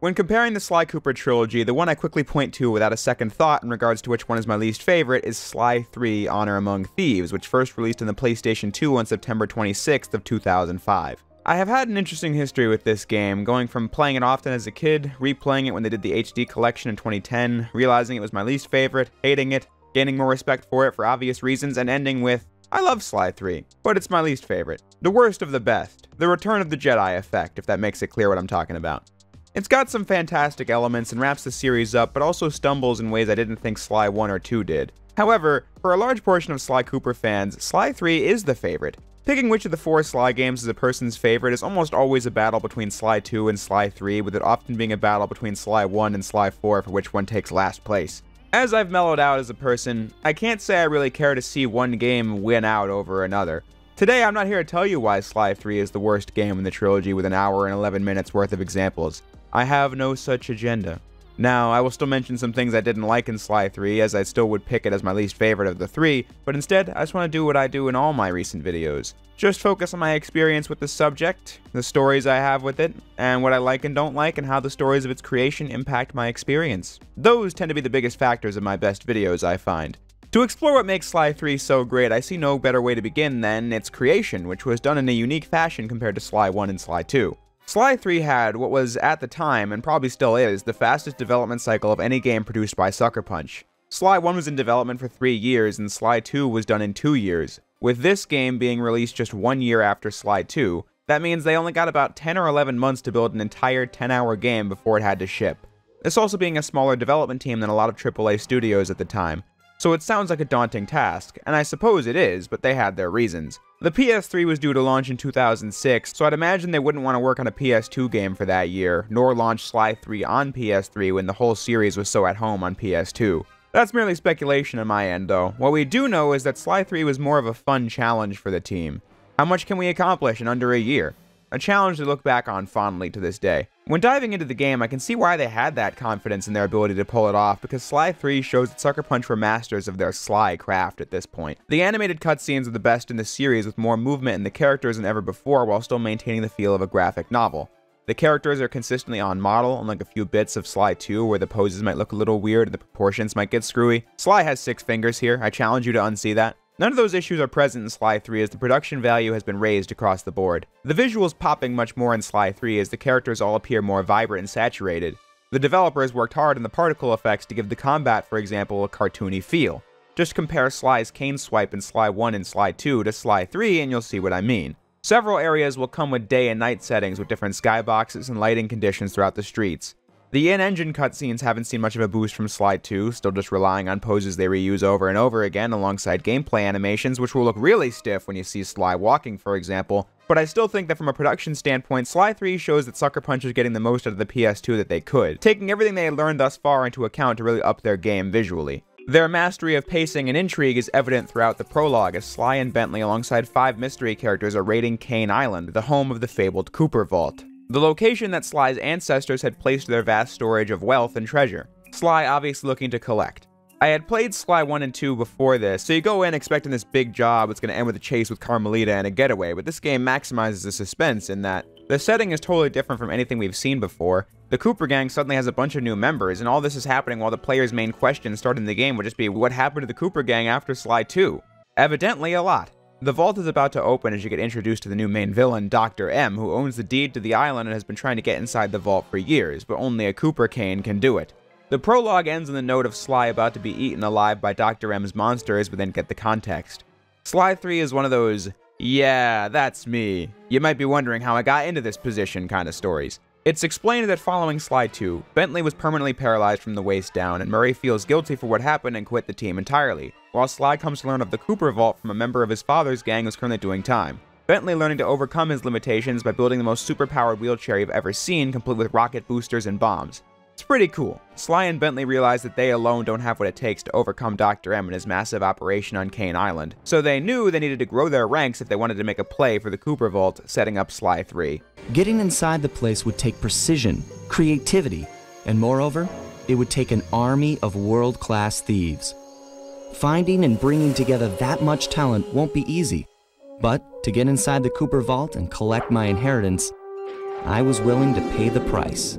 When comparing the Sly Cooper trilogy, the one I quickly point to without a second thought in regards to which one is my least favorite is Sly 3 Honor Among Thieves, which first released in the PlayStation 2 on September 26th of 2005. I have had an interesting history with this game, going from playing it often as a kid, replaying it when they did the HD collection in 2010, realizing it was my least favorite, hating it, gaining more respect for it for obvious reasons, and ending with, I love Sly 3, but it's my least favorite. The worst of the best. The Return of the Jedi effect, if that makes it clear what I'm talking about. It's got some fantastic elements and wraps the series up, but also stumbles in ways I didn't think Sly 1 or 2 did. However, for a large portion of Sly Cooper fans, Sly 3 is the favorite. Picking which of the four Sly games is a person's favorite is almost always a battle between Sly 2 and Sly 3, with it often being a battle between Sly 1 and Sly 4 for which one takes last place. As I've mellowed out as a person, I can't say I really care to see one game win out over another. Today, I'm not here to tell you why Sly 3 is the worst game in the trilogy with an hour and 11 minutes worth of examples. I have no such agenda. Now, I will still mention some things I didn't like in Sly 3, as I still would pick it as my least favorite of the three, but instead, I just want to do what I do in all my recent videos. Just focus on my experience with the subject, the stories I have with it, and what I like and don't like, and how the stories of its creation impact my experience. Those tend to be the biggest factors of my best videos, I find. To explore what makes Sly 3 so great, I see no better way to begin than its creation, which was done in a unique fashion compared to Sly 1 and Sly 2. Sly 3 had what was, at the time, and probably still is, the fastest development cycle of any game produced by Sucker Punch. Sly 1 was in development for 3 years, and Sly 2 was done in 2 years. With this game being released just one year after Sly 2, that means they only got about 10 or 11 months to build an entire 10 hour game before it had to ship. This also being a smaller development team than a lot of AAA studios at the time, so it sounds like a daunting task, and I suppose it is, but they had their reasons. The PS3 was due to launch in 2006, so I'd imagine they wouldn't want to work on a PS2 game for that year, nor launch Sly 3 on PS3 when the whole series was so at home on PS2. That's merely speculation on my end, though. What we do know is that Sly 3 was more of a fun challenge for the team. How much can we accomplish in under a year? A challenge to look back on fondly to this day. When diving into the game, I can see why they had that confidence in their ability to pull it off, because Sly 3 shows that Sucker Punch were masters of their sly craft at this point. The animated cutscenes are the best in the series, with more movement in the characters than ever before, while still maintaining the feel of a graphic novel. The characters are consistently on model, unlike a few bits of Sly 2 where the poses might look a little weird and the proportions might get screwy. Sly has six fingers here, I challenge you to unsee that. None of those issues are present in Sly 3 as the production value has been raised across the board. The visuals popping much more in Sly 3 as the characters all appear more vibrant and saturated. The developers worked hard on the particle effects to give the combat, for example, a cartoony feel. Just compare Sly's cane swipe in Sly 1 and Sly 2 to Sly 3 and you'll see what I mean. Several areas will come with day and night settings with different skyboxes and lighting conditions throughout the streets. The in-engine cutscenes haven't seen much of a boost from Sly 2, still just relying on poses they reuse over and over again alongside gameplay animations, which will look really stiff when you see Sly walking, for example. But I still think that from a production standpoint, Sly 3 shows that Sucker Punch is getting the most out of the PS2 that they could, taking everything they had learned thus far into account to really up their game visually. Their mastery of pacing and intrigue is evident throughout the prologue as Sly and Bentley alongside five mystery characters are raiding Cane Island, the home of the fabled Cooper Vault. The location that Sly's ancestors had placed their vast storage of wealth and treasure. Sly obviously looking to collect. I had played Sly 1 and 2 before this, so you go in expecting this big job that's going to end with a chase with Carmelita and a getaway, but this game maximizes the suspense in that the setting is totally different from anything we've seen before, the Cooper Gang suddenly has a bunch of new members, and all this is happening while the player's main question starting the game would just be what happened to the Cooper Gang after Sly 2? Evidently, a lot. The vault is about to open as you get introduced to the new main villain, Dr. M, who owns the deed to the island and has been trying to get inside the vault for years, but only a Cooper Cane can do it. The prologue ends on the note of Sly about to be eaten alive by Dr. M's monsters, but then get the context. Sly 3 is one of those, yeah, that's me. You might be wondering how I got into this position kind of stories. It's explained that following Sly 2, Bentley was permanently paralyzed from the waist down, and Murray feels guilty for what happened and quit the team entirely, while Sly comes to learn of the Cooper Vault from a member of his father's gang who's currently doing time. Bentley learning to overcome his limitations by building the most superpowered wheelchair you've ever seen, complete with rocket boosters and bombs. It's pretty cool. Sly and Bentley realize that they alone don't have what it takes to overcome Dr. M and his massive operation on Cane Island, so they knew they needed to grow their ranks if they wanted to make a play for the Cooper Vault, setting up Sly 3. Getting inside the place would take precision, creativity, and moreover, it would take an army of world class thieves. Finding and bringing together that much talent won't be easy, but to get inside the Cooper Vault and collect my inheritance, I was willing to pay the price.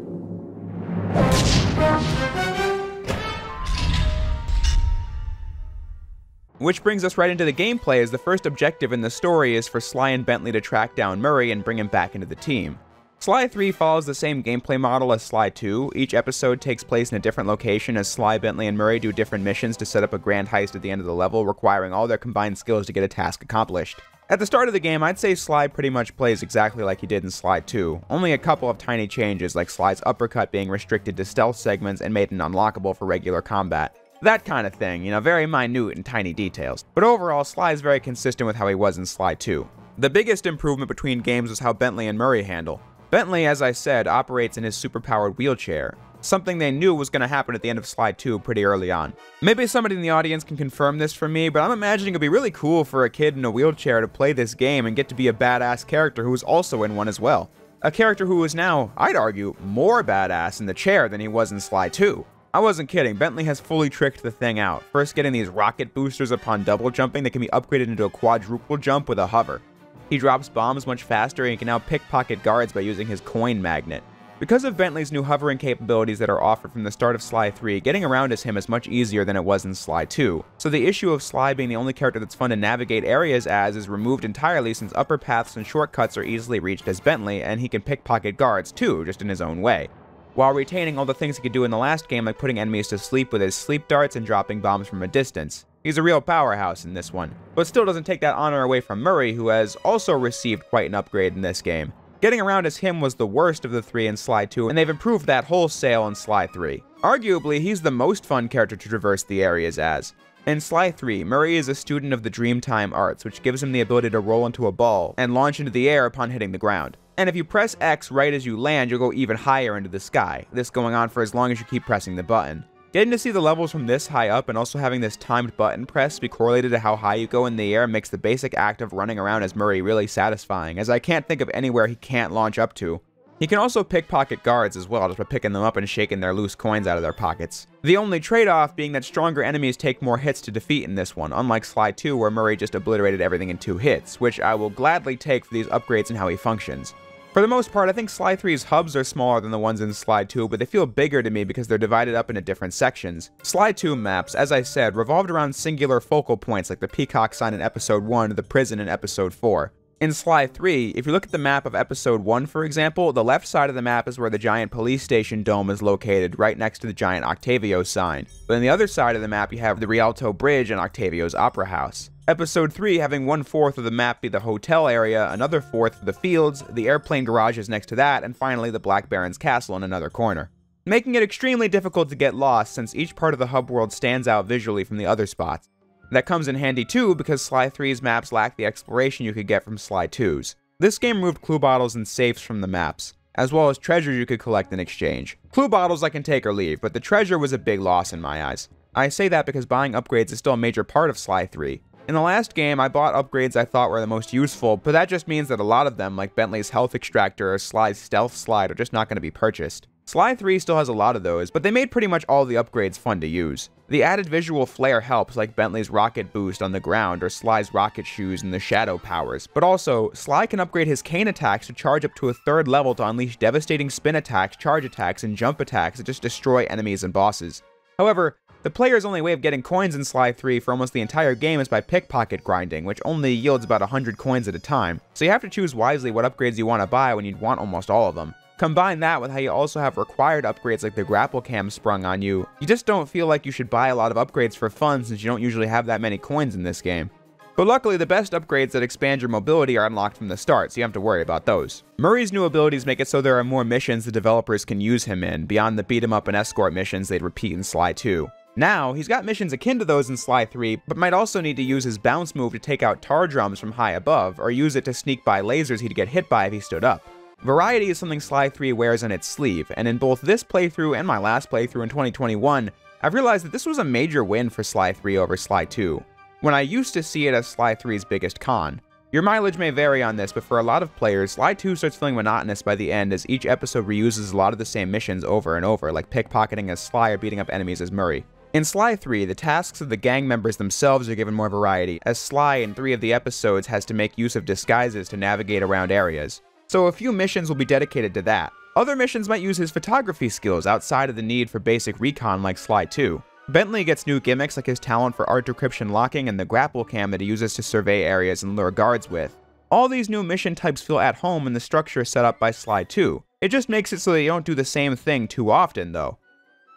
Which brings us right into the gameplay as the first objective in the story is for Sly and Bentley to track down Murray and bring him back into the team. Sly 3 follows the same gameplay model as Sly 2. Each episode takes place in a different location as Sly, Bentley, and Murray do different missions to set up a grand heist at the end of the level, requiring all their combined skills to get a task accomplished. At the start of the game, I'd say Sly pretty much plays exactly like he did in Sly 2, only a couple of tiny changes like Sly's uppercut being restricted to stealth segments and made an unlockable for regular combat. That kind of thing, you know, very minute and tiny details. But overall, Sly is very consistent with how he was in Sly 2. The biggest improvement between games was how Bentley and Murray handle. Bentley, as I said, operates in his superpowered wheelchair, something they knew was going to happen at the end of Sly 2 pretty early on. Maybe somebody in the audience can confirm this for me, but I'm imagining it'd be really cool for a kid in a wheelchair to play this game and get to be a badass character who's also in one as well. A character who is now, I'd argue, more badass in the chair than he was in Sly 2. I wasn't kidding, Bentley has fully tricked the thing out, first getting these rocket boosters upon double jumping that can be upgraded into a quadruple jump with a hover. He drops bombs much faster and can now pickpocket guards by using his coin magnet. Because of Bentley's new hovering capabilities that are offered from the start of Sly 3, getting around as him is much easier than it was in Sly 2. So the issue of Sly being the only character that's fun to navigate areas as is removed entirely since upper paths and shortcuts are easily reached as Bentley, and he can pickpocket guards too, just in his own way. While retaining all the things he could do in the last game like putting enemies to sleep with his sleep darts and dropping bombs from a distance. He's a real powerhouse in this one, but still doesn't take that honor away from Murray, who has also received quite an upgrade in this game. Getting around as him was the worst of the three in Sly 2, and they've improved that wholesale in Sly 3. Arguably, he's the most fun character to traverse the areas as. In Sly 3, Murray is a student of the Dreamtime arts, which gives him the ability to roll into a ball and launch into the air upon hitting the ground. And if you press X right as you land, you'll go even higher into the sky, this going on for as long as you keep pressing the button. Getting to see the levels from this high up and also having this timed button press be correlated to how high you go in the air makes the basic act of running around as Murray really satisfying, as I can't think of anywhere he can't launch up to. He can also pickpocket guards as well, just by picking them up and shaking their loose coins out of their pockets. The only trade-off being that stronger enemies take more hits to defeat in this one, unlike Sly 2 where Murray just obliterated everything in two hits, which I will gladly take for these upgrades and how he functions. For the most part, I think Sly 3's hubs are smaller than the ones in Sly 2, but they feel bigger to me because they're divided up into different sections. Sly 2 maps, as I said, revolved around singular focal points like the Peacock sign in Episode 1 or the prison in Episode 4. In Sly 3, if you look at the map of Episode 1, for example, the left side of the map is where the giant police station dome is located, right next to the giant Octavio sign. But on the other side of the map, you have the Rialto Bridge and Octavio's Opera House. Episode 3 having one fourth of the map be the hotel area, another fourth the fields, the airplane garages next to that, and finally the Black Baron's castle in another corner. Making it extremely difficult to get lost since each part of the hub world stands out visually from the other spots. That comes in handy too because Sly 3's maps lack the exploration you could get from Sly 2's. This game removed clue bottles and safes from the maps, as well as treasures you could collect in exchange. Clue bottles I can take or leave, but the treasure was a big loss in my eyes. I say that because buying upgrades is still a major part of Sly 3, in the last game, I bought upgrades I thought were the most useful, but that just means that a lot of them, like Bentley's Health Extractor or Sly's Stealth Slide, are just not going to be purchased. Sly 3 still has a lot of those, but they made pretty much all the upgrades fun to use. The added visual flair helps, like Bentley's rocket boost on the ground or Sly's rocket shoes and the shadow powers, but also, Sly can upgrade his cane attacks to charge up to a third level to unleash devastating spin attacks, charge attacks, and jump attacks that just destroy enemies and bosses. However, the player's only way of getting coins in Sly 3 for almost the entire game is by pickpocket grinding, which only yields about 100 coins at a time, so you have to choose wisely what upgrades you want to buy when you'd want almost all of them. Combine that with how you also have required upgrades like the grapple cam sprung on you, you just don't feel like you should buy a lot of upgrades for fun since you don't usually have that many coins in this game. But luckily, the best upgrades that expand your mobility are unlocked from the start, so you don't have to worry about those. Murray's new abilities make it so there are more missions the developers can use him in, beyond the beat 'em up and escort missions they'd repeat in Sly 2. Now, he's got missions akin to those in Sly 3, but might also need to use his bounce move to take out tar drums from high above, or use it to sneak by lasers he'd get hit by if he stood up. Variety is something Sly 3 wears on its sleeve, and in both this playthrough and my last playthrough in 2021, I've realized that this was a major win for Sly 3 over Sly 2, when I used to see it as Sly 3's biggest con. Your mileage may vary on this, but for a lot of players, Sly 2 starts feeling monotonous by the end as each episode reuses a lot of the same missions over and over, like pickpocketing as Sly or beating up enemies as Murray. In Sly 3, the tasks of the gang members themselves are given more variety, as Sly in three of the episodes has to make use of disguises to navigate around areas. So a few missions will be dedicated to that. Other missions might use his photography skills outside of the need for basic recon like Sly 2. Bentley gets new gimmicks like his talent for art decryption locking and the grapple cam that he uses to survey areas and lure guards with. All these new mission types feel at home in the structure set up by Sly 2. It just makes it so they don't do the same thing too often, though.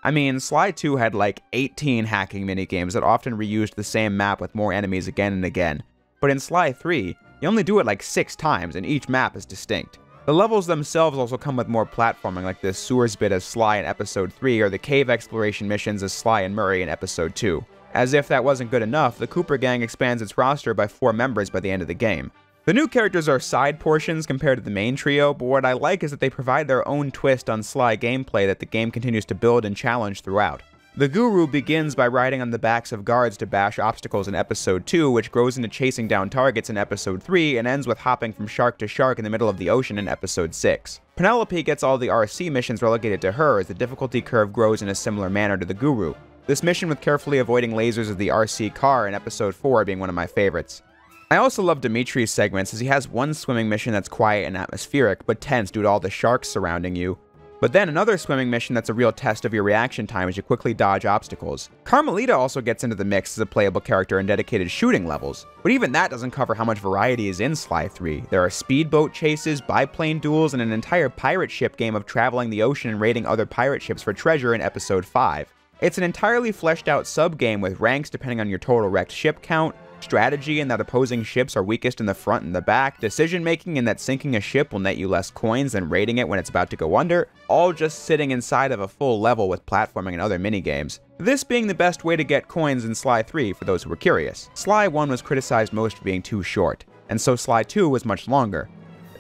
I mean, Sly 2 had like 18 hacking minigames that often reused the same map with more enemies again and again. But in Sly 3, you only do it like 6 times and each map is distinct. The levels themselves also come with more platforming, like the sewers bit as Sly in Episode 3 or the cave exploration missions as Sly and Murray in Episode 2. As if that wasn't good enough, the Cooper Gang expands its roster by four members by the end of the game. The new characters are side portions compared to the main trio, but what I like is that they provide their own twist on Sly gameplay that the game continues to build and challenge throughout. The Guru begins by riding on the backs of guards to bash obstacles in Episode 2, which grows into chasing down targets in Episode 3, and ends with hopping from shark to shark in the middle of the ocean in Episode 6. Penelope gets all the RC missions relegated to her as the difficulty curve grows in a similar manner to the Guru. This mission with carefully avoiding lasers of the RC car in Episode 4 being one of my favorites. I also love Dimitri's segments as he has one swimming mission that's quiet and atmospheric, but tense due to all the sharks surrounding you, but then another swimming mission that's a real test of your reaction time as you quickly dodge obstacles. Carmelita also gets into the mix as a playable character in dedicated shooting levels, but even that doesn't cover how much variety is in Sly 3. There are speedboat chases, biplane duels, and an entire pirate ship game of traveling the ocean and raiding other pirate ships for treasure in Episode 5. It's an entirely fleshed out sub-game with ranks depending on your total wrecked ship count, strategy in that opposing ships are weakest in the front and the back, decision making in that sinking a ship will net you less coins than raiding it when it's about to go under, all just sitting inside of a full level with platforming and other minigames. This being the best way to get coins in Sly 3 for those who were curious. Sly 1 was criticized most for being too short, and so Sly 2 was much longer.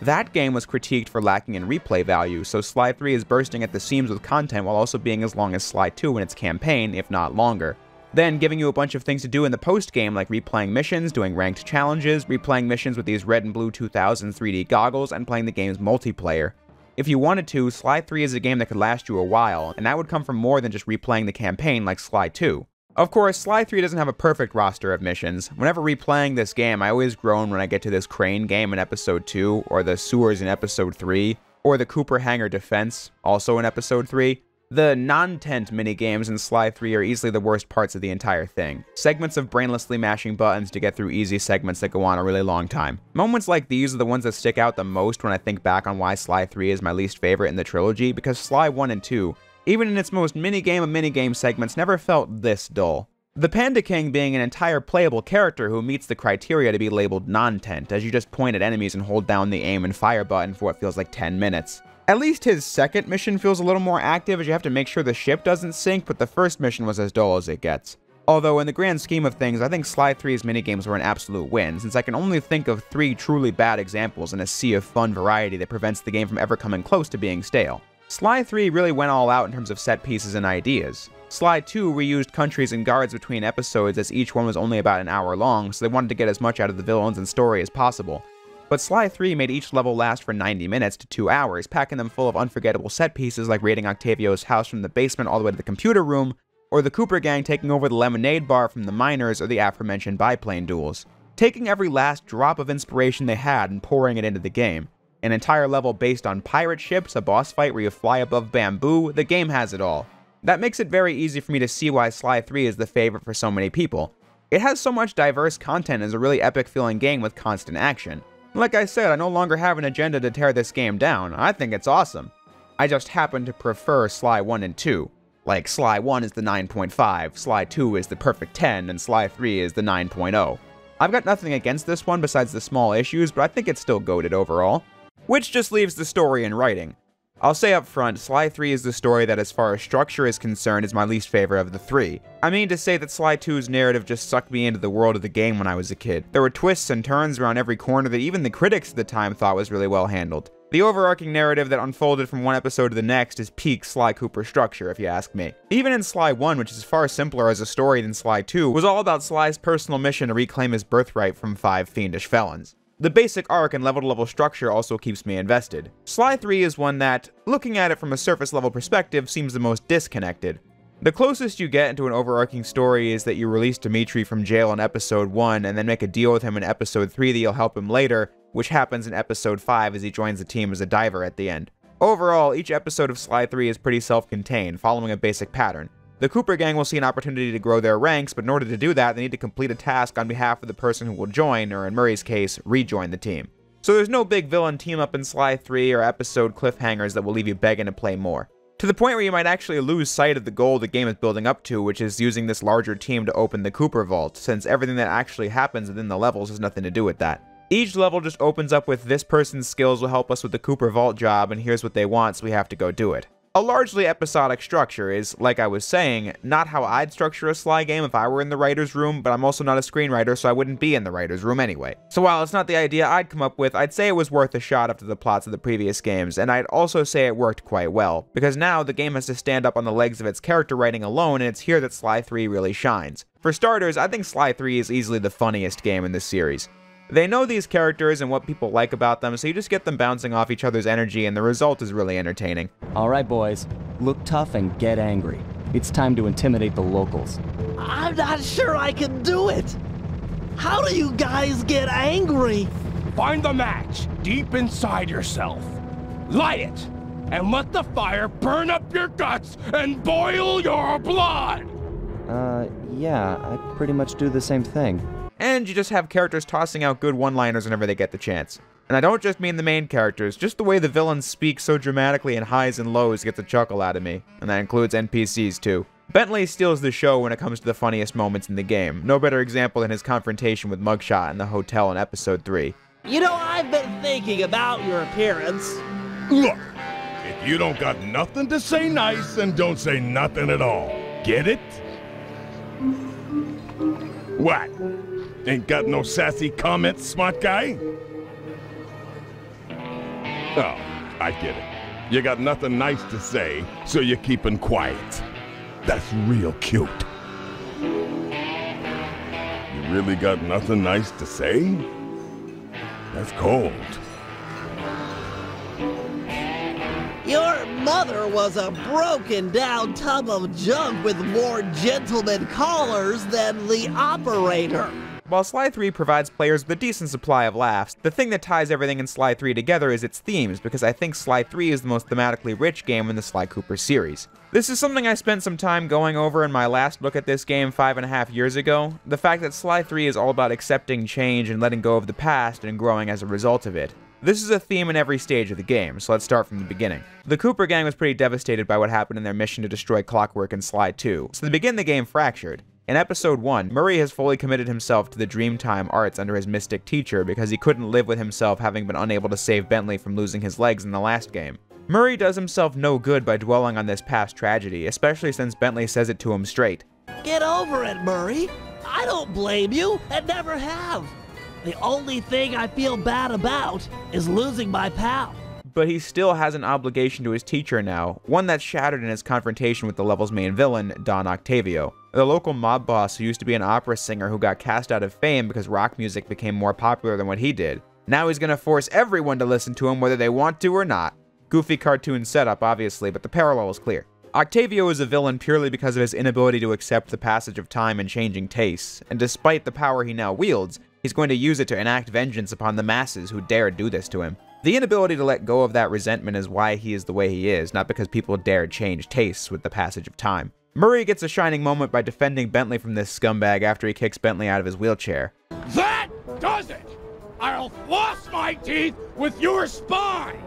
That game was critiqued for lacking in replay value, so Sly 3 is bursting at the seams with content while also being as long as Sly 2 in its campaign, if not longer then giving you a bunch of things to do in the post game, like replaying missions, doing ranked challenges, replaying missions with these red and blue 2000 3D goggles, and playing the game's multiplayer. If you wanted to, Sly 3 is a game that could last you a while, and that would come from more than just replaying the campaign like Sly 2. Of course, Sly 3 doesn't have a perfect roster of missions. Whenever replaying this game, I always groan when I get to this crane game in Episode 2, or the sewers in Episode 3, or the Cooper Hangar Defense, also in Episode 3. The non-tent minigames in Sly 3 are easily the worst parts of the entire thing. Segments of brainlessly mashing buttons to get through easy segments that go on a really long time. Moments like these are the ones that stick out the most when I think back on why Sly 3 is my least favorite in the trilogy, because Sly 1 and 2, even in its most minigame of minigame segments, never felt this dull. The Panda King being an entire playable character who meets the criteria to be labeled non-tent, as you just point at enemies and hold down the aim and fire button for what feels like 10 minutes. At least his second mission feels a little more active as you have to make sure the ship doesn't sink, but the first mission was as dull as it gets. Although, in the grand scheme of things, I think Sly 3's minigames were an absolute win, since I can only think of three truly bad examples in a sea of fun variety that prevents the game from ever coming close to being stale. Sly 3 really went all out in terms of set pieces and ideas. Sly 2 reused countries and guards between episodes as each one was only about an hour long, so they wanted to get as much out of the villains and story as possible, but Sly 3 made each level last for 90 minutes to 2 hours, packing them full of unforgettable set pieces like raiding Octavio's house from the basement all the way to the computer room, or the Cooper gang taking over the lemonade bar from the miners or the aforementioned biplane duels. Taking every last drop of inspiration they had and pouring it into the game. An entire level based on pirate ships, a boss fight where you fly above bamboo, the game has it all. That makes it very easy for me to see why Sly 3 is the favorite for so many people. It has so much diverse content as a really epic feeling game with constant action. Like I said, I no longer have an agenda to tear this game down. I think it's awesome. I just happen to prefer Sly 1 and 2. Like, Sly 1 is the 9.5, Sly 2 is the perfect 10, and Sly 3 is the 9.0. I've got nothing against this one besides the small issues, but I think it's still goaded overall. Which just leaves the story and writing. I'll say up front, Sly 3 is the story that as far as structure is concerned is my least favorite of the three. I mean to say that Sly 2's narrative just sucked me into the world of the game when I was a kid. There were twists and turns around every corner that even the critics at the time thought was really well handled. The overarching narrative that unfolded from one episode to the next is peak Sly Cooper structure, if you ask me. Even in Sly 1, which is far simpler as a story than Sly 2, was all about Sly's personal mission to reclaim his birthright from five fiendish felons. The basic arc and level-to-level structure also keeps me invested. Sly 3 is one that, looking at it from a surface-level perspective, seems the most disconnected. The closest you get into an overarching story is that you release Dimitri from jail in episode 1 and then make a deal with him in episode 3 that you'll help him later, which happens in episode 5 as he joins the team as a diver at the end. Overall, each episode of Sly 3 is pretty self-contained, following a basic pattern. The Cooper gang will see an opportunity to grow their ranks, but in order to do that, they need to complete a task on behalf of the person who will join, or in Murray's case, rejoin the team. So there's no big villain team up in Sly 3 or episode cliffhangers that will leave you begging to play more. To the point where you might actually lose sight of the goal the game is building up to, which is using this larger team to open the Cooper Vault, since everything that actually happens within the levels has nothing to do with that. Each level just opens up with this person's skills will help us with the Cooper Vault job, and here's what they want, so we have to go do it. A largely episodic structure is, like I was saying, not how I'd structure a Sly game if I were in the writer's room, but I'm also not a screenwriter, so I wouldn't be in the writer's room anyway. So while it's not the idea I'd come up with, I'd say it was worth a shot after the plots of the previous games, and I'd also say it worked quite well, because now the game has to stand up on the legs of its character writing alone, and it's here that Sly 3 really shines. For starters, I think Sly 3 is easily the funniest game in this series. They know these characters and what people like about them, so you just get them bouncing off each other's energy, and the result is really entertaining. All right, boys, look tough and get angry. It's time to intimidate the locals. I'm not sure I can do it. How do you guys get angry? Find the match deep inside yourself. Light it, and let the fire burn up your guts and boil your blood. Uh, yeah, I pretty much do the same thing and you just have characters tossing out good one-liners whenever they get the chance. And I don't just mean the main characters, just the way the villains speak so dramatically in highs and lows gets a chuckle out of me, and that includes NPCs too. Bentley steals the show when it comes to the funniest moments in the game, no better example than his confrontation with Mugshot in the hotel in episode 3. You know, I've been thinking about your appearance. Look, if you don't got nothing to say nice, then don't say nothing at all. Get it? What? Ain't got no sassy comments, smart guy? Oh, I get it. You got nothing nice to say, so you're keeping quiet. That's real cute. You really got nothing nice to say? That's cold. Your mother was a broken down tub of junk with more gentleman callers than the operator. While Sly 3 provides players with a decent supply of laughs, the thing that ties everything in Sly 3 together is its themes, because I think Sly 3 is the most thematically rich game in the Sly Cooper series. This is something I spent some time going over in my last look at this game five and a half years ago, the fact that Sly 3 is all about accepting change and letting go of the past and growing as a result of it. This is a theme in every stage of the game, so let's start from the beginning. The Cooper gang was pretty devastated by what happened in their mission to destroy Clockwork in Sly 2, so they begin the game fractured. In episode 1, Murray has fully committed himself to the Dreamtime arts under his mystic teacher because he couldn't live with himself having been unable to save Bentley from losing his legs in the last game. Murray does himself no good by dwelling on this past tragedy, especially since Bentley says it to him straight. Get over it, Murray. I don't blame you, and never have. The only thing I feel bad about is losing my pal but he still has an obligation to his teacher now, one that's shattered in his confrontation with the level's main villain, Don Octavio. The local mob boss who used to be an opera singer who got cast out of fame because rock music became more popular than what he did. Now he's gonna force everyone to listen to him whether they want to or not. Goofy cartoon setup, obviously, but the parallel is clear. Octavio is a villain purely because of his inability to accept the passage of time and changing tastes, and despite the power he now wields, he's going to use it to enact vengeance upon the masses who dare do this to him. The inability to let go of that resentment is why he is the way he is, not because people dare change tastes with the passage of time. Murray gets a shining moment by defending Bentley from this scumbag after he kicks Bentley out of his wheelchair. That does it! I'll floss my teeth with your spine!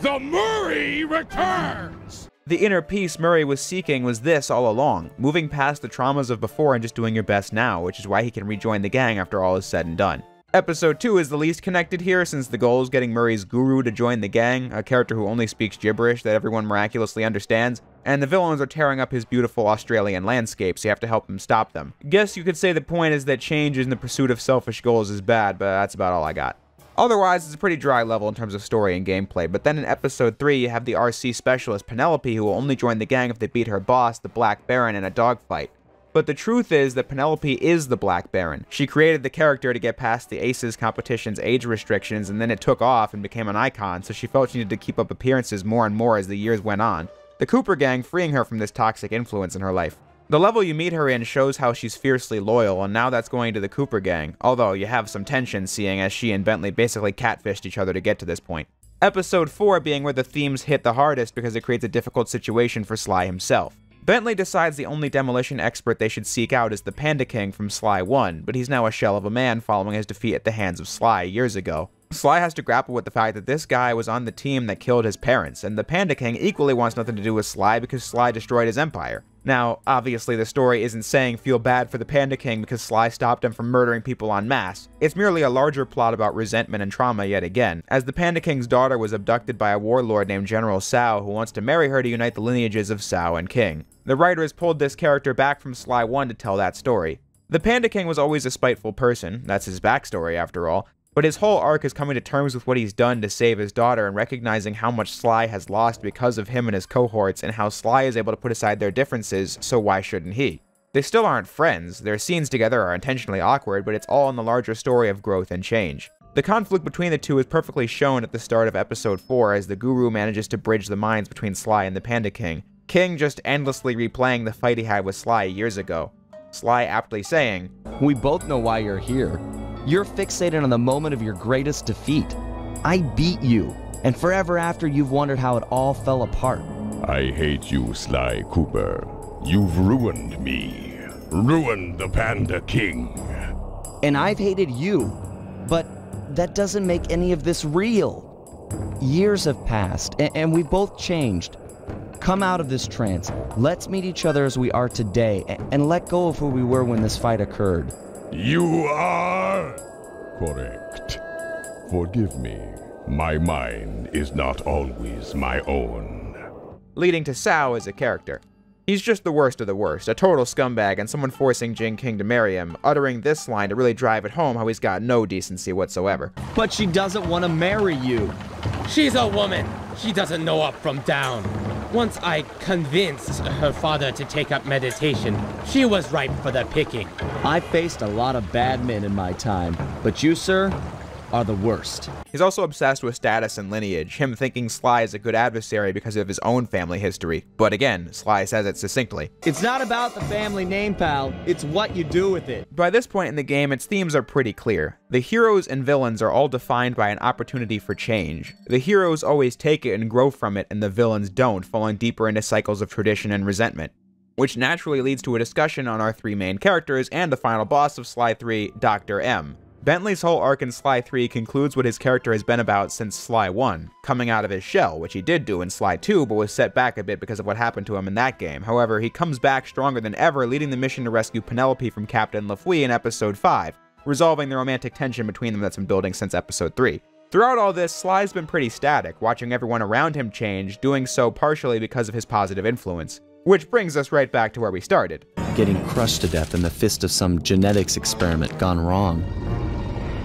The Murray returns! The inner peace Murray was seeking was this all along, moving past the traumas of before and just doing your best now, which is why he can rejoin the gang after all is said and done. Episode 2 is the least connected here since the goal is getting Murray's guru to join the gang, a character who only speaks gibberish that everyone miraculously understands, and the villains are tearing up his beautiful Australian landscape, so you have to help him stop them. Guess you could say the point is that change in the pursuit of selfish goals is bad, but that's about all I got. Otherwise, it's a pretty dry level in terms of story and gameplay, but then in episode 3, you have the RC specialist Penelope who will only join the gang if they beat her boss, the Black Baron, in a dogfight. But the truth is that Penelope is the Black Baron. She created the character to get past the Aces competition's age restrictions, and then it took off and became an icon, so she felt she needed to keep up appearances more and more as the years went on. The Cooper gang freeing her from this toxic influence in her life. The level you meet her in shows how she's fiercely loyal, and now that's going to the Cooper gang, although you have some tension seeing as she and Bentley basically catfished each other to get to this point. Episode 4 being where the themes hit the hardest because it creates a difficult situation for Sly himself. Bentley decides the only demolition expert they should seek out is the Panda King from Sly 1, but he's now a shell of a man following his defeat at the hands of Sly years ago. Sly has to grapple with the fact that this guy was on the team that killed his parents, and the Panda King equally wants nothing to do with Sly because Sly destroyed his empire. Now, obviously, the story isn't saying feel bad for the Panda King because Sly stopped him from murdering people en masse. It's merely a larger plot about resentment and trauma yet again, as the Panda King's daughter was abducted by a warlord named General Tsao who wants to marry her to unite the lineages of Tsao and King. The writers pulled this character back from Sly 1 to tell that story. The Panda King was always a spiteful person, that's his backstory after all, but his whole arc is coming to terms with what he's done to save his daughter and recognizing how much Sly has lost because of him and his cohorts and how Sly is able to put aside their differences, so why shouldn't he? They still aren't friends, their scenes together are intentionally awkward, but it's all in the larger story of growth and change. The conflict between the two is perfectly shown at the start of episode 4 as the Guru manages to bridge the minds between Sly and the Panda King, King just endlessly replaying the fight he had with Sly years ago. Sly aptly saying, We both know why you're here. You're fixated on the moment of your greatest defeat. I beat you, and forever after you've wondered how it all fell apart. I hate you, Sly Cooper. You've ruined me. Ruined the Panda King. And I've hated you, but that doesn't make any of this real. Years have passed, and we've both changed. Come out of this trance. Let's meet each other as we are today, and let go of who we were when this fight occurred. You are correct. Forgive me. My mind is not always my own. Leading to Tsao as a character. He's just the worst of the worst, a total scumbag, and someone forcing Jing King to marry him, uttering this line to really drive it home how he's got no decency whatsoever. But she doesn't want to marry you. She's a woman. She doesn't know up from down. Once I convinced her father to take up meditation, she was ripe for the picking. I faced a lot of bad men in my time, but you, sir, are the worst. He's also obsessed with status and lineage, him thinking Sly is a good adversary because of his own family history. But again, Sly says it succinctly. It's not about the family name, pal. It's what you do with it. By this point in the game, its themes are pretty clear. The heroes and villains are all defined by an opportunity for change. The heroes always take it and grow from it, and the villains don't, falling deeper into cycles of tradition and resentment. Which naturally leads to a discussion on our three main characters and the final boss of Sly 3, Dr. M. Bentley's whole arc in Sly 3 concludes what his character has been about since Sly 1, coming out of his shell, which he did do in Sly 2 but was set back a bit because of what happened to him in that game. However, he comes back stronger than ever, leading the mission to rescue Penelope from Captain LeFwee in Episode 5, resolving the romantic tension between them that's been building since Episode 3. Throughout all this, Sly's been pretty static, watching everyone around him change, doing so partially because of his positive influence. Which brings us right back to where we started. Getting crushed to death in the fist of some genetics experiment gone wrong.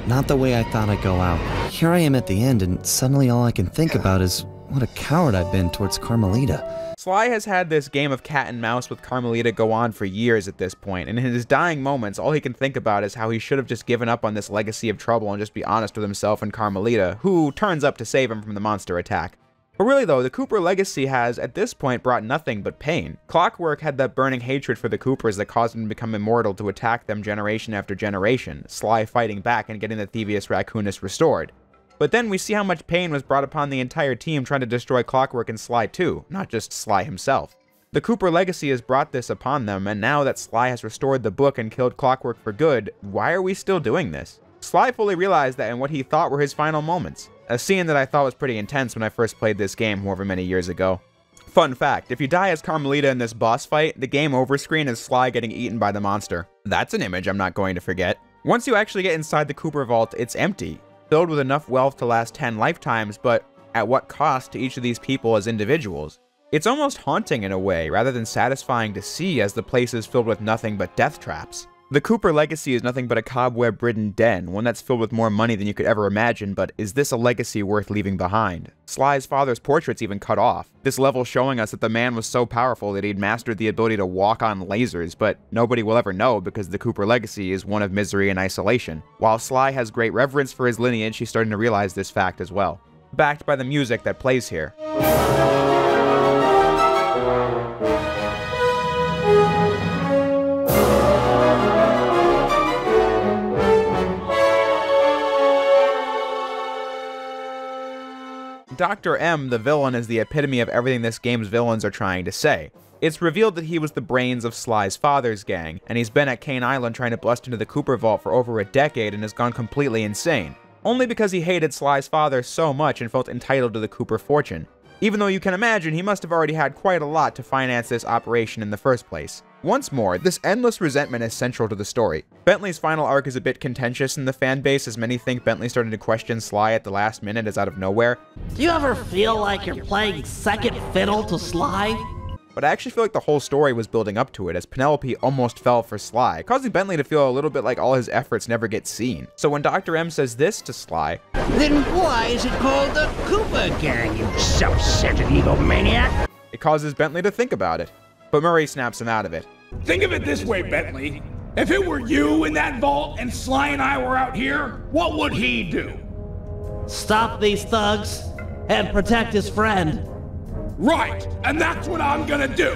Not the way I thought I'd go out. Here I am at the end, and suddenly all I can think about is what a coward I've been towards Carmelita. Sly has had this game of cat and mouse with Carmelita go on for years at this point, and in his dying moments, all he can think about is how he should have just given up on this legacy of trouble and just be honest with himself and Carmelita, who turns up to save him from the monster attack. But really though, the Cooper legacy has, at this point, brought nothing but pain. Clockwork had that burning hatred for the Coopers that caused him to become immortal to attack them generation after generation, Sly fighting back and getting the Thievius Raccoonus restored. But then we see how much pain was brought upon the entire team trying to destroy Clockwork and Sly too, not just Sly himself. The Cooper legacy has brought this upon them, and now that Sly has restored the book and killed Clockwork for good, why are we still doing this? Sly fully realized that in what he thought were his final moments, a scene that I thought was pretty intense when I first played this game however many years ago. Fun fact, if you die as Carmelita in this boss fight, the game over screen is Sly getting eaten by the monster. That's an image I'm not going to forget. Once you actually get inside the Cooper Vault, it's empty, filled with enough wealth to last 10 lifetimes, but at what cost to each of these people as individuals? It's almost haunting in a way, rather than satisfying to see as the place is filled with nothing but death traps. The Cooper legacy is nothing but a cobweb-ridden den, one that's filled with more money than you could ever imagine, but is this a legacy worth leaving behind? Sly's father's portrait's even cut off, this level showing us that the man was so powerful that he'd mastered the ability to walk on lasers, but nobody will ever know because the Cooper legacy is one of misery and isolation. While Sly has great reverence for his lineage, he's starting to realize this fact as well. Backed by the music that plays here. Dr. M, the villain, is the epitome of everything this game's villains are trying to say. It's revealed that he was the brains of Sly's father's gang, and he's been at Cane Island trying to bust into the Cooper Vault for over a decade and has gone completely insane. Only because he hated Sly's father so much and felt entitled to the Cooper fortune. Even though you can imagine he must have already had quite a lot to finance this operation in the first place. Once more, this endless resentment is central to the story. Bentley's final arc is a bit contentious in the fan base as many think Bentley started to question Sly at the last minute as out of nowhere. Do you ever feel like you're playing second fiddle to Sly? But I actually feel like the whole story was building up to it as Penelope almost fell for Sly, causing Bentley to feel a little bit like all his efforts never get seen. So when Dr. M says this to Sly, Then why is it called the Cooper Gang, you self-centered egomaniac? it causes Bentley to think about it. But Murray snaps him out of it. Think of it this way, Bentley. If it were you in that vault and Sly and I were out here, what would he do? Stop these thugs and protect his friend. Right, and that's what I'm gonna do.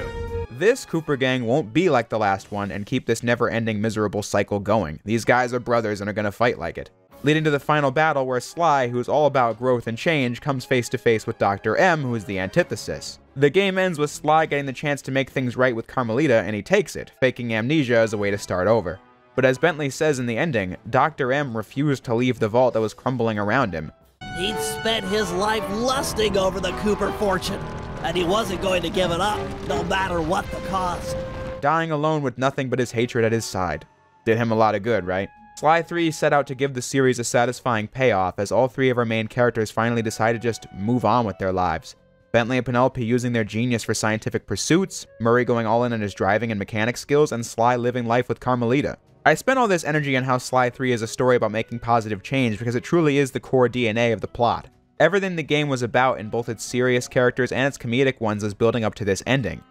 This Cooper gang won't be like the last one and keep this never ending miserable cycle going. These guys are brothers and are gonna fight like it. Leading to the final battle where Sly, who's all about growth and change, comes face to face with Dr. M, who is the antithesis. The game ends with Sly getting the chance to make things right with Carmelita, and he takes it, faking amnesia as a way to start over. But as Bentley says in the ending, Dr. M refused to leave the vault that was crumbling around him. He'd spent his life lusting over the Cooper fortune, and he wasn't going to give it up, no matter what the cost. dying alone with nothing but his hatred at his side. Did him a lot of good, right? Sly 3 set out to give the series a satisfying payoff as all three of our main characters finally decided to just move on with their lives. Bentley and Penelope using their genius for scientific pursuits, Murray going all in on his driving and mechanic skills, and Sly living life with Carmelita. I spent all this energy on how Sly 3 is a story about making positive change because it truly is the core DNA of the plot. Everything the game was about in both its serious characters and its comedic ones is building up to this ending.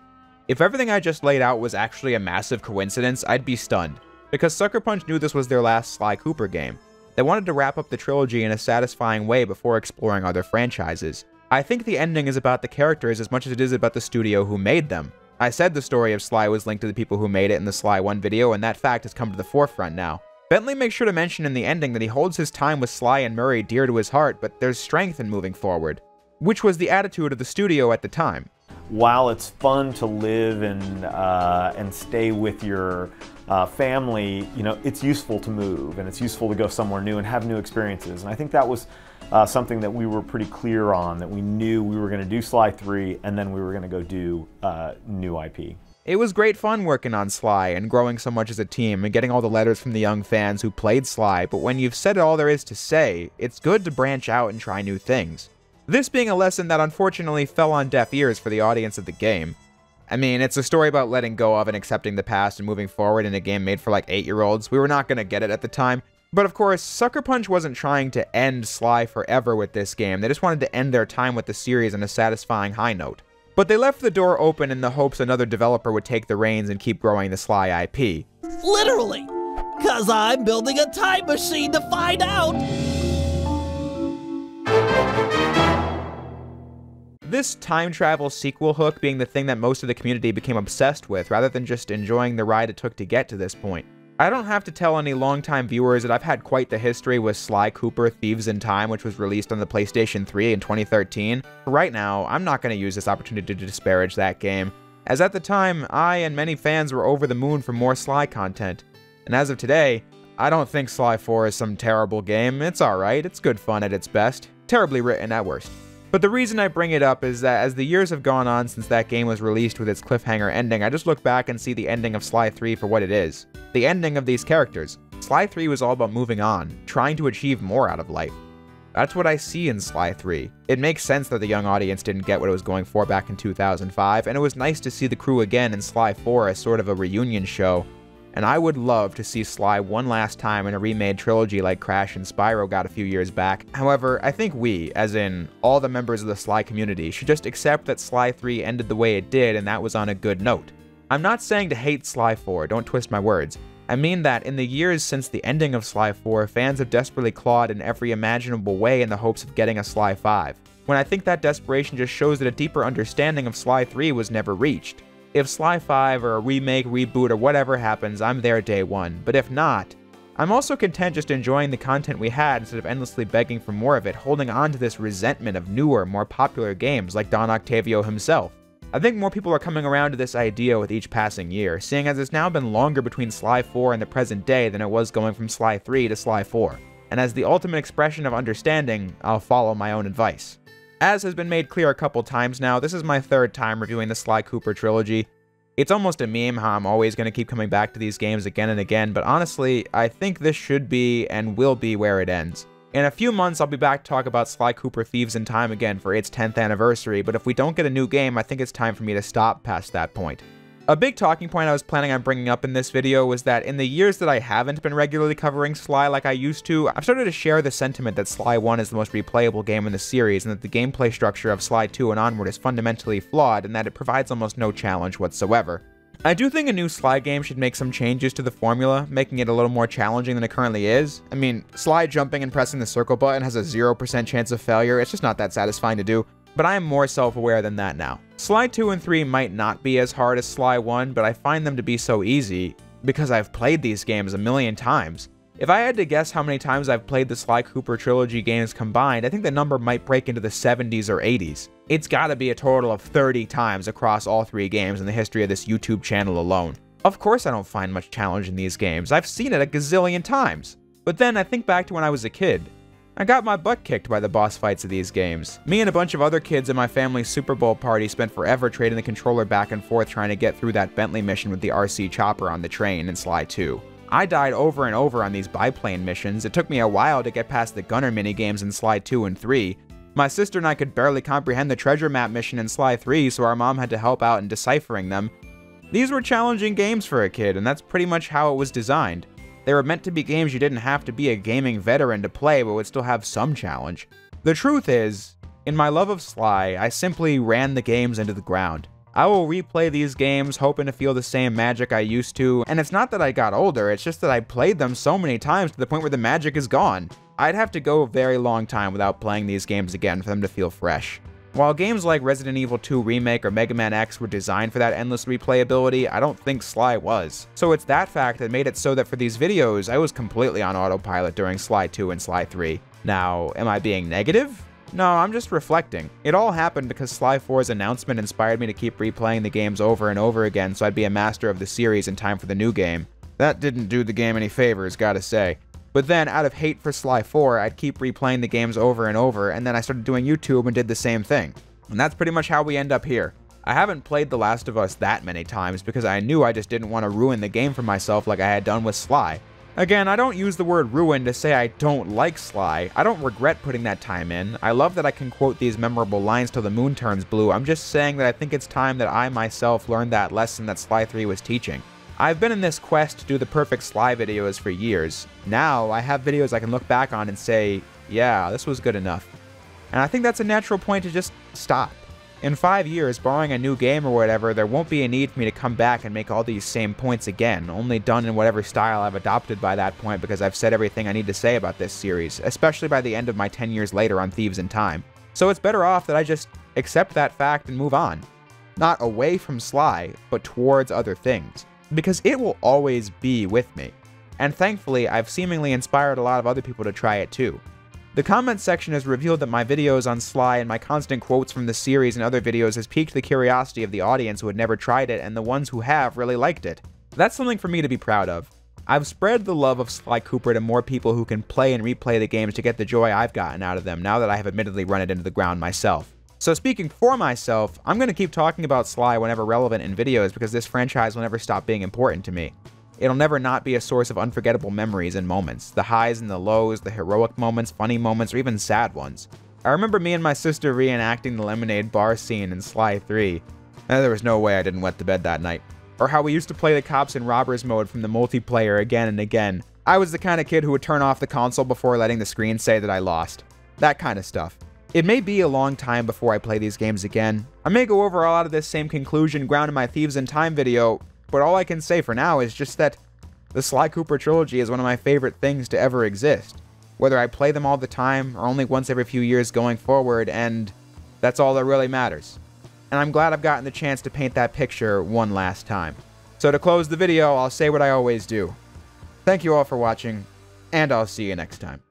If everything I just laid out was actually a massive coincidence, I'd be stunned. Because Sucker Punch knew this was their last Sly Cooper game. They wanted to wrap up the trilogy in a satisfying way before exploring other franchises. I think the ending is about the characters as much as it is about the studio who made them. I said the story of Sly was linked to the people who made it in the Sly 1 video, and that fact has come to the forefront now. Bentley makes sure to mention in the ending that he holds his time with Sly and Murray dear to his heart, but there's strength in moving forward. Which was the attitude of the studio at the time. while it's fun to live and uh, and stay with your uh, family, you know, it's useful to move and it's useful to go somewhere new and have new experiences. And I think that was uh, something that we were pretty clear on that we knew we were going to do Sly 3 and then we were going to go do uh, new IP. It was great fun working on Sly and growing so much as a team and getting all the letters from the young fans who played Sly, but when you've said all there is to say, it's good to branch out and try new things. This being a lesson that unfortunately fell on deaf ears for the audience of the game. I mean, it's a story about letting go of and accepting the past and moving forward in a game made for like 8 year olds. We were not going to get it at the time. But of course, Sucker Punch wasn't trying to end Sly forever with this game, they just wanted to end their time with the series on a satisfying high note. But they left the door open in the hopes another developer would take the reins and keep growing the Sly IP. Literally! Cause I'm building a time machine to find out! This time travel sequel hook being the thing that most of the community became obsessed with rather than just enjoying the ride it took to get to this point. I don't have to tell any longtime viewers that I've had quite the history with Sly Cooper Thieves in Time, which was released on the PlayStation 3 in 2013. For right now, I'm not going to use this opportunity to disparage that game, as at the time, I and many fans were over the moon for more Sly content. And as of today, I don't think Sly 4 is some terrible game. It's alright, it's good fun at its best, terribly written at worst. But the reason I bring it up is that as the years have gone on since that game was released with its cliffhanger ending, I just look back and see the ending of Sly 3 for what it is. The ending of these characters. Sly 3 was all about moving on, trying to achieve more out of life. That's what I see in Sly 3. It makes sense that the young audience didn't get what it was going for back in 2005, and it was nice to see the crew again in Sly 4 as sort of a reunion show. And I would love to see Sly one last time in a remade trilogy like Crash and Spyro got a few years back. However, I think we, as in all the members of the Sly community, should just accept that Sly 3 ended the way it did and that was on a good note. I'm not saying to hate Sly 4, don't twist my words. I mean that in the years since the ending of Sly 4, fans have desperately clawed in every imaginable way in the hopes of getting a Sly 5. When I think that desperation just shows that a deeper understanding of Sly 3 was never reached. If Sly 5 or a remake, reboot, or whatever happens, I'm there day one. But if not, I'm also content just enjoying the content we had instead of endlessly begging for more of it, holding on to this resentment of newer, more popular games like Don Octavio himself. I think more people are coming around to this idea with each passing year, seeing as it's now been longer between Sly 4 and the present day than it was going from Sly 3 to Sly 4. And as the ultimate expression of understanding, I'll follow my own advice. As has been made clear a couple times now, this is my third time reviewing the Sly Cooper trilogy, it's almost a meme how I'm always going to keep coming back to these games again and again, but honestly, I think this should be and will be where it ends. In a few months, I'll be back to talk about Sly Cooper Thieves in Time again for its 10th anniversary, but if we don't get a new game, I think it's time for me to stop past that point. A big talking point I was planning on bringing up in this video was that in the years that I haven't been regularly covering Sly like I used to, I've started to share the sentiment that Sly 1 is the most replayable game in the series and that the gameplay structure of Sly 2 and onward is fundamentally flawed and that it provides almost no challenge whatsoever. I do think a new Sly game should make some changes to the formula, making it a little more challenging than it currently is. I mean, Sly jumping and pressing the circle button has a 0% chance of failure, it's just not that satisfying to do but I am more self-aware than that now. Sly 2 and 3 might not be as hard as Sly 1, but I find them to be so easy because I've played these games a million times. If I had to guess how many times I've played the Sly Cooper trilogy games combined, I think the number might break into the 70s or 80s. It's gotta be a total of 30 times across all three games in the history of this YouTube channel alone. Of course I don't find much challenge in these games, I've seen it a gazillion times. But then I think back to when I was a kid, I got my butt kicked by the boss fights of these games. Me and a bunch of other kids in my family's Super Bowl party spent forever trading the controller back and forth trying to get through that Bentley mission with the RC chopper on the train in Sly 2. I died over and over on these biplane missions. It took me a while to get past the gunner minigames in Sly 2 and 3. My sister and I could barely comprehend the treasure map mission in Sly 3, so our mom had to help out in deciphering them. These were challenging games for a kid, and that's pretty much how it was designed. They were meant to be games you didn't have to be a gaming veteran to play, but would still have some challenge. The truth is, in my love of Sly, I simply ran the games into the ground. I will replay these games hoping to feel the same magic I used to, and it's not that I got older, it's just that I played them so many times to the point where the magic is gone. I'd have to go a very long time without playing these games again for them to feel fresh. While games like Resident Evil 2 Remake or Mega Man X were designed for that endless replayability, I don't think Sly was. So it's that fact that made it so that for these videos, I was completely on autopilot during Sly 2 and Sly 3. Now, am I being negative? No, I'm just reflecting. It all happened because Sly 4's announcement inspired me to keep replaying the games over and over again so I'd be a master of the series in time for the new game. That didn't do the game any favors, gotta say. But then, out of hate for Sly 4, I'd keep replaying the games over and over, and then I started doing YouTube and did the same thing. And that's pretty much how we end up here. I haven't played The Last of Us that many times because I knew I just didn't want to ruin the game for myself like I had done with Sly. Again, I don't use the word ruin to say I don't like Sly. I don't regret putting that time in. I love that I can quote these memorable lines till the moon turns blue. I'm just saying that I think it's time that I myself learned that lesson that Sly 3 was teaching. I've been in this quest to do the perfect Sly videos for years. Now, I have videos I can look back on and say, yeah, this was good enough. And I think that's a natural point to just stop. In five years, borrowing a new game or whatever, there won't be a need for me to come back and make all these same points again, only done in whatever style I've adopted by that point because I've said everything I need to say about this series, especially by the end of my 10 years later on Thieves in Time. So it's better off that I just accept that fact and move on. Not away from Sly, but towards other things because it will always be with me. And thankfully, I've seemingly inspired a lot of other people to try it too. The comments section has revealed that my videos on Sly and my constant quotes from the series and other videos has piqued the curiosity of the audience who had never tried it and the ones who have really liked it. That's something for me to be proud of. I've spread the love of Sly Cooper to more people who can play and replay the games to get the joy I've gotten out of them now that I have admittedly run it into the ground myself. So speaking for myself, I'm going to keep talking about Sly whenever relevant in videos because this franchise will never stop being important to me. It'll never not be a source of unforgettable memories and moments. The highs and the lows, the heroic moments, funny moments, or even sad ones. I remember me and my sister reenacting the lemonade bar scene in Sly 3. And there was no way I didn't wet the bed that night. Or how we used to play the cops in robbers mode from the multiplayer again and again. I was the kind of kid who would turn off the console before letting the screen say that I lost. That kind of stuff. It may be a long time before I play these games again. I may go over a lot of this same conclusion ground in my Thieves in Time video, but all I can say for now is just that the Sly Cooper trilogy is one of my favorite things to ever exist. Whether I play them all the time or only once every few years going forward, and that's all that really matters. And I'm glad I've gotten the chance to paint that picture one last time. So to close the video, I'll say what I always do. Thank you all for watching, and I'll see you next time.